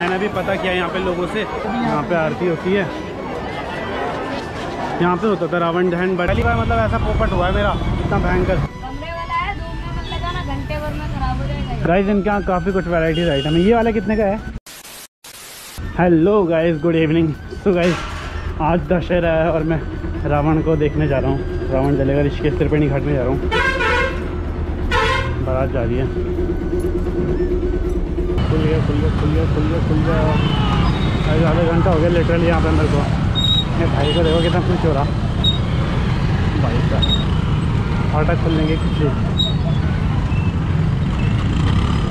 मैंने भी पता किया यहाँ पे लोगों से। यहाँ पे आरती होती है। यहाँ पे होता था रावण दहन पहली बार मतलब ऐसा पोपट हुआ है मेरा इतना भयंकर। कमरे वाला धूप में मत लगाना घंटे भर में खराब जाएगा ये। गाइस इनके यहाँ काफ़ी कुछ वैरायटीज आइटम है। ये वाला कितने का है? Hello guys good evening so guys आज दशहरा है और मैं रावण को देखने जा रहा हूँ। रावण जलेगा ऋषिकेश त्रिवेणी घाट में जा रहा हूँ। बारात जा रही है। खुल गया खुल गया खुल गया खुल गया खुल गया। आधा घंटा हो गया लिटरली यहाँ पे मेरे को। मैं भाई को देखो कितना खुश हो रहा। भाई का फाटक खुलने की खुशी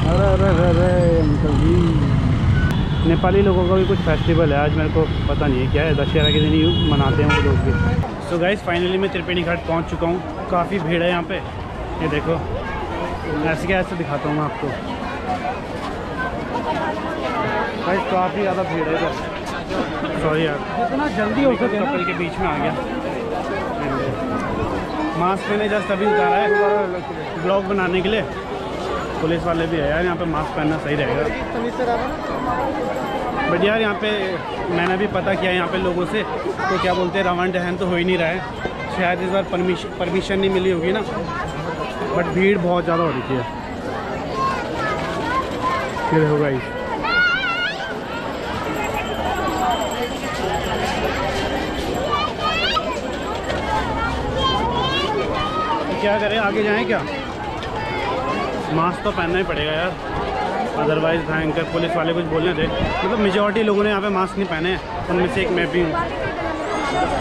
अरे अरे अरे अरे, अंकल जी। नेपाली लोगों का भी कुछ फेस्टिवल है। आज मेरे को पता नहीं है क्या है। दशहरा के दिन ही मनाते हैं वो लोग भी। सो गाइज़ फाइनली मैं त्रिपेणी घाट पहुँच चुका हूँ। काफ़ी भीड़ है यहाँ पे। ये देखो। ऐसे क्या ऐसे दिखाता हूँ मैं आपको। गाइस काफ़ी ज़्यादा भीड़ है इधर। सॉरी यार। जितना जल्दी हो सके कपल के बीच में आ गया। मास्क मैंने जस्ट अभी उतारा है। ब्लॉग बनाने के लिए। पुलिस वाले भी है यार यहाँ पे मास्क पहनना सही रहेगा। बट यार यहाँ पे मैंने भी पता किया यहाँ पे लोगों से। तो क्या बोलते हैं रावण दहन तो हो ही नहीं रहा है। शायद इस बार परमिशन परमिशन नहीं मिली होगी ना। बट भीड़ बहुत ज़्यादा हो रही है फिर होगा इस। क्या करें? आगे जाएँ क्या? मास्क तो पहनना ही पड़ेगा यार। अदरवाइज़ भयंकर पुलिस वाले कुछ बोलने थे मतलब मेजोरिटी लोगों ने यहाँ पे मास्क नहीं पहने उनमें से एक मैं भी हूँ।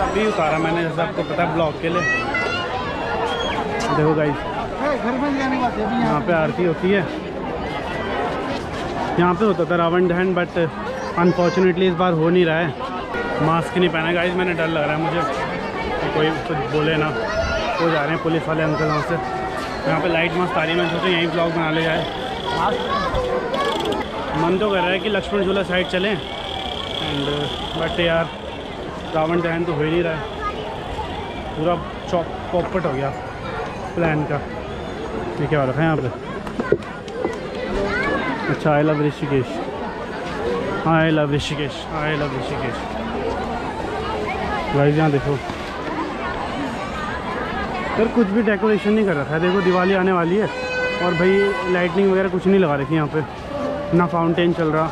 अभी उतारा मैंने, जैसा आपको पता ब्लॉग के लिए। देखो गाइस यहाँ पे आरती होती है। यहाँ पे होता था रावण दहन बट अनफॉर्चुनेटली इस बार हो नहीं रहा है। मास्क नहीं पहना गाइस मैंने डर लग रहा है मुझे कोई कुछ बोले ना। हो जा रहे हैं पुलिस वाले अंकल वहाँ से। यहाँ पे लाइट मस्त आ रही है। मैं सोचा यहीं ब्लॉग बना ले जाए। मन तो कर रहा है कि लक्ष्मण झूला साइड चलें। एंड बट यार, रावण दहन तो हो ही नहीं रहा है। पूरा चौप पॉपट हो गया प्लान का। क्या हो रखा है यहाँ पे? अच्छा I love Rishikesh I love Rishikesh I love Rishikesh भाई यहाँ देखो। सर, कुछ भी डेकोरेशन नहीं कर रखा है। देखो, दिवाली आने वाली है और भाई लाइटनिंग वगैरह कुछ नहीं लगा रखी यहाँ पे। ना फाउंटेन चल रहा।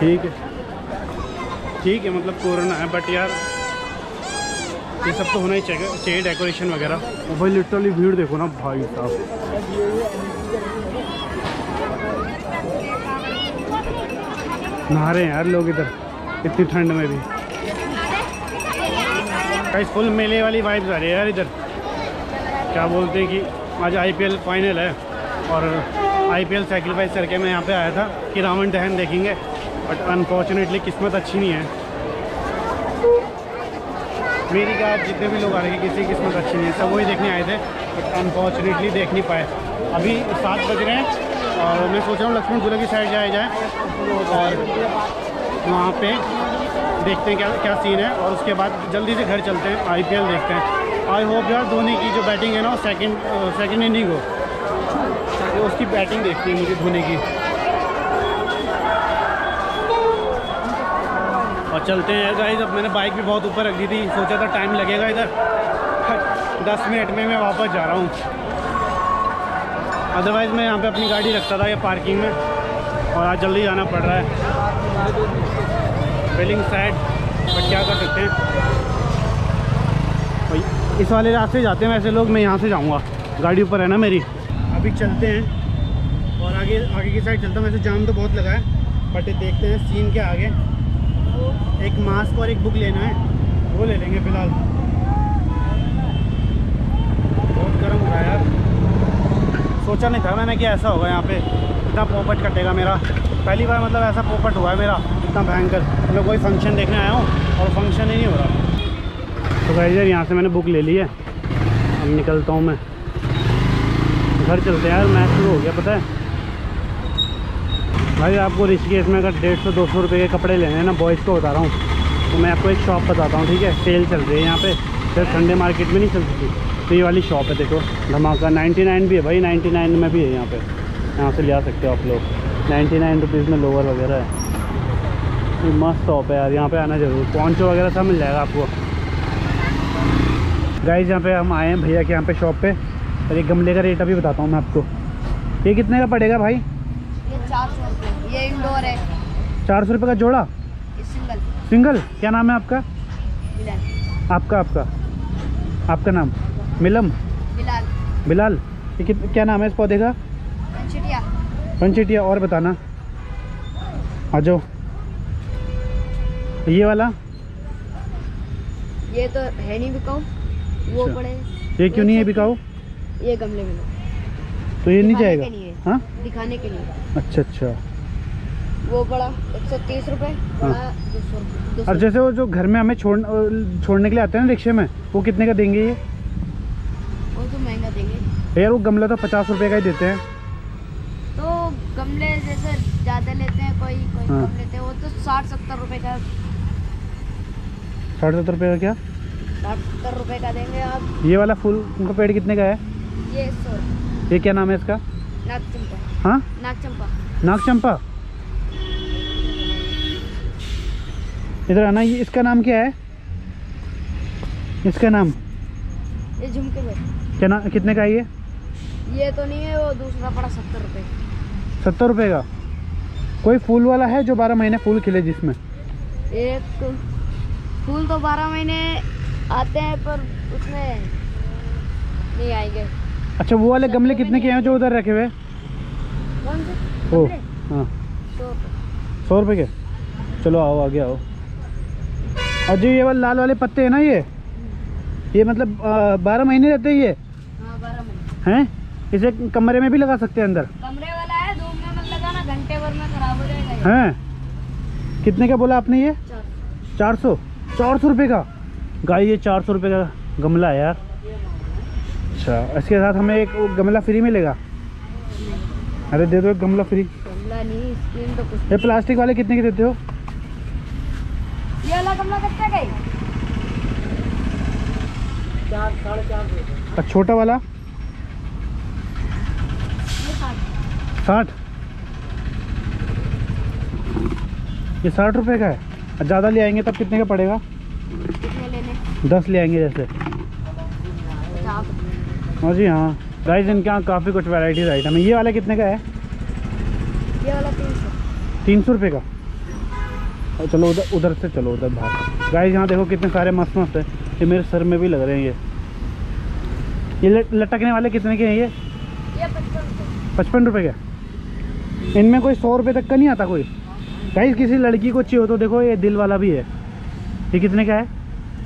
ठीक है। ठीक है मतलब कोरोना है बट यार, ये सब तो होना ही चाहिए चाहिए डेकोरेशन वगैरह। और भाई लिटरली भीड़ देखो ना, भाई साहब। नहा रहे हैं यार लोग इधर, इतनी ठंड में भी। कई फुल मेले वाली वाइब्स आ रही है यार इधर। क्या बोलते हैं कि आज आईपीएल फाइनल है और आईपीएल सेक्रीफाइस करके मैं यहाँ पे आया था कि रावण दहन देखेंगे बट अनफॉर्चुनेटली किस्मत अच्छी नहीं है। मेरी क्या जितने भी लोग आ रहे हैं, किसी किस्मत अच्छी नहीं है। सब वही देखने आए थे बट अनफॉर्चुनेटली देख नहीं पाए। अभी सात बज रहे हैं और मैं सोच रहा हूँ लक्ष्मण झूला की साइड जाया जाए। और वहाँ पे देखते हैं क्या क्या सीन है और उसके बाद जल्दी से घर चलते हैं आईपीएल देखते हैं। आई होप यार धोनी की जो बैटिंग है ना सेकंड सेकंड इनिंग हो तो उसकी बैटिंग देखनी है मुझे धोनी की। और चलते हैं गाइस अब मैंने बाइक भी बहुत ऊपर रख दी थी, सोचा था टाइम लगेगा इधर। दस मिनट में मैं वापस जा रहा हूँ। अदरवाइज़ मैं यहाँ पे अपनी गाड़ी रखता था ये पार्किंग में, और आज जल्दी जाना पड़ रहा है। बिलिंग साइड बट क्या कर सकते हैं? इस वाले रास्ते जाते हैं वैसे लोग मैं यहाँ से जाऊँगा। गाड़ी ऊपर है ना मेरी? अभी चलते हैं और आगे आगे की साइड चलता हूँ। वैसे जाम तो बहुत लगा है बट देखते हैं सीन के आगे। एक मास्क और एक बुक लेना है वो ले लेंगे फ़िलहाल। बहुत गर्म हो रहा है यार। सोचा नहीं था मैंने कि ऐसा होगा यहाँ पे। इतना पोपट कटेगा मेरा। पहली बार मतलब ऐसा पोपट हुआ है मेरा। इतना भयंकर। मैं कोई फ़ंक्शन देखने आया हूँ और फ़ंक्शन ही नहीं हो रहा। तो भाई यार यहाँ से मैंने बुक ले ली है। अब निकलता हूँ मैं। घर चलते हैं यार मैच शुरू हो गया, पता है? भाई, आपको ऋषिकेश में अगर डेढ़ सौ, दो सौ रुपये के कपड़े लेने हैं ना बॉयज़ को बता रहा हूँ। तो मैं आपको एक शॉप बताता हूँ, ठीक है? सेल चल रही है यहाँ पे। सिर्फ़ संडे मार्केट में नहीं चलती थी तो ये वाली शॉप है, देखो। धमाका 99 भी है भाई। 99 में भी है यहाँ पे। यहाँ से ले आ सकते हो आप लोग। नाइन्टी नाइन रुपीज़ में लोअर वगैरह है। ये मस्त शॉप है यार यहाँ पे आना ज़रूर। पॉन्चो वगैरह सब मिल जाएगा आपको। गाइज़ यहाँ पे हम आए हैं भैया के यहाँ पे शॉप पे। और एक गमले का रेट अभी बताता हूँ मैं आपको। ये कितने का पड़ेगा भाई? ये चार सौ ये इंडोर है। चार सौ रुपये का जोड़ा? सिंगल सिंगल क्या नाम है आपका? आपका आपका। आपका नाम? मिलम? बिलाल। बिलाल। ये कित क्या नाम है इस पौधे का? पंचटिया। पंचटिया और बताना। आ जाओ। ये वाला? ये तो है नहीं बिकाऊ। वो अच्छा। पड़े। ये क्यों नहीं है बिकाऊ? ये गमले में। तो ये नहीं जाएगा? हाँ? दिखाने के लिए। अच्छा अच्छा। वो पड़ा एक सौ तीस रुपये बड़ा रुपये और जैसे वो जो घर में हमें छोड़ छोड़ने के लिए आते हैं ना रिक्शे में वो कितने का देंगे ये? वो तो महँगा देंगे। यार वो गमला तो पचास रुपये का ही देते हैं। तो गमले जैसे ज़्यादा लेते हैं कोई कोई हाँ। कम लेते हैं वो तो साठ सत्तर रुपए का साठ सत्तर रुपये का क्या? सत्तर रुपए का देंगे आप। ये वाला फूल उनका पेड़ कितने का है? ये सौ। ये क्या नाम है इसका? नाग चंपा हाँ? नाग चंपा नाग चंपा इधर आना ये इसका नाम क्या है? इसका नाम? ये झुमके में क्या नाम कितने का है ये? ये तो नहीं है वो दूसरा पड़ा सत्तर रुपए सत्तर रुपये का। कोई फूल वाला है जो बारह महीने फूल खिले जिसमें? एक फूल तो बारह महीने आते हैं पर उसमें नहीं आएँगे। अच्छा वो वाले गमले कितने के हैं जो उधर रखे हुए? हैं? से? ओ हाँ। सौ रुपए। रुपये के? चलो आओ आगे आओ। और जो ये वाले लाल वाले पत्ते हैं ना ये? ये मतलब बारह महीने रहते हैं ये? हाँ हैं? इसे कमरे में भी लगा सकते हैं अंदर? कमरे वाला है धूप में मत लगाना घंटे भर में खराब हो जाएगा हैं? कितने का बोला आपने ये? चार सौ? चार सौ रुपये का? गाय ये चार सौ रुपये का गमला है यार। अच्छा इसके साथ हमें एक गमला फ्री मिलेगा? अरे दे दो एक गमला फ्री। गमला नहीं तो कुछ ये प्लास्टिक वाले कितने के देते हो? ये वाला गमला कितना का है? चार साढ़े चार छोटा वाला? साठ। ये साठ रुपये का है। ज़्यादा ले आएँगे तब कितने का पड़ेगा? दस ले आएँगे जैसे। हाँ जी हाँ गाइस इनके यहाँ काफ़ी कुछ वैराइटीज आइटम है। ये वाला कितने का है? ये वाला तीन सौ। रुपये का? और चलो उधर उधर से चलो उधर बाहर। गाइस यहाँ देखो कितने सारे मस्त मस्त है। ये मेरे सर में भी लग रहे हैं ये। ये लटकने वाले कितने के हैं ये? पचपन रुपये का। इनमें कोई सौ रुपये तक का नहीं आता कोई? गाइस किसी लड़की को चाहिए हो तो देखो ये दिल वाला भी है। ये कितने का है?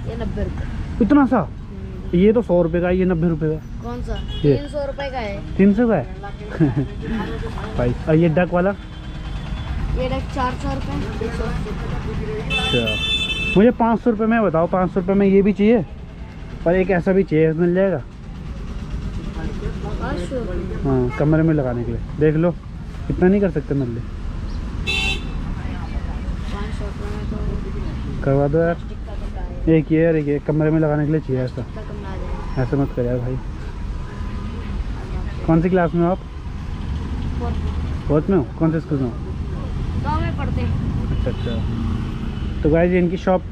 ये नब्बे रुपये इतना सा? ये तो सौ रुपये का है, ये नब्बे रुपये का कौन सा? ये। तीन सौ रुपये का है। तीन सौ का है? भाई और ये डक वाला? ये रख चार सौ रुपये अस्सी। अच्छा। मुझे पाँच सौ रुपये में बताओ पाँच सौ रुपये में ये भी चाहिए? और एक ऐसा भी चाहिए मिल जाएगा? हाँ कमरे में लगाने के लिए। देख लो इतना नहीं कर सकते मेरे लिए पाँच सौ रुपये में तो करवा दो यार। एक ये और एक कमरे में लगाने के लिए चाहिए ऐसा। ऐसा मत कर यार भाई। कौन सी क्लास में हो आप? फोर्थ में हो? कौन से स्कूल में हो? अच्छा अच्छा। तो गाइज़ इनकी शॉप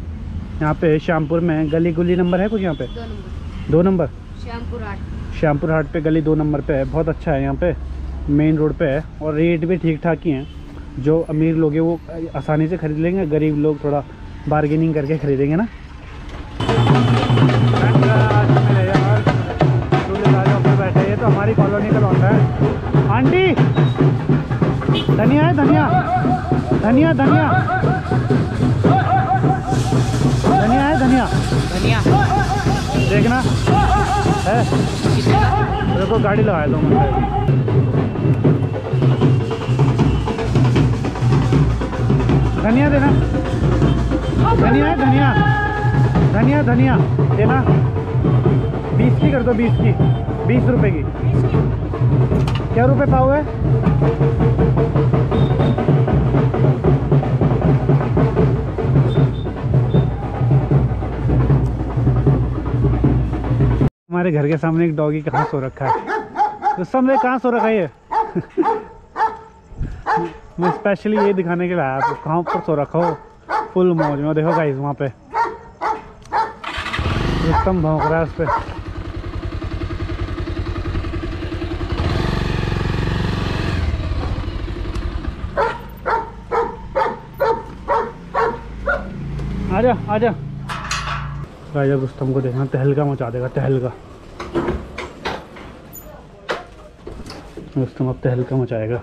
यहाँ पे श्यामपुर में गली गुली नंबर है कुछ यहाँ पे? दो नंबर। श्यामपुर हाट श्यामपुर हाट पे गली दो नंबर पे है। बहुत अच्छा है यहाँ पे। मेन रोड पे है। और रेट भी ठीक ठाक ही हैं। जो अमीर लोग हैं, वो आसानी से खरीद लेंगे। गरीब लोग थोड़ा बार्गेनिंग करके खरीदेंगे ना? बैठे ये तो हमारी कॉलोनी का लौंडा है आंटी! धनिया है धनिया। धनिया धनिया। धनिया है धनिया। धनिया। देखना। है। देखो गाड़ी लगा दो मुझे धनिया देना। धनिया है धनिया। धनिया धनिया। देना। बीस की कर दो, बीस की। बीस रुपए की। क्या रुपए पाव है? हमारे घर के सामने एक डॉगी कहाँ सो रखा है? तो समझे कहाँ सो रखा है ये? मैं स्पेशली ये दिखाने के लिए आया कहाँ पर सो रखा हो? फुल मौज में। देखो गाइस वहाँ पे। रुस्तम भौंक रहा है उस पर आजा आजा। को देखना, तहलका मचा देगा, तहलका। रुस्तम अब तहलका मचाएगा।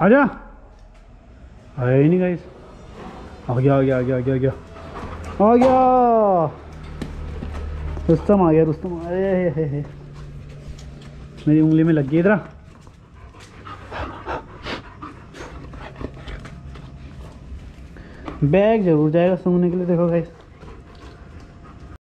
आजा। आया ही नहीं गाइस आ गया आ गया आ गया आ गया आ गया। आ गया। रुस्तम आ गया, रुस्तम। अरे, हे हे हे। मेरी उंगली में लग गई इधर। बैग ज़रूर जाएगा सूंघने के लिए, देखो गाइस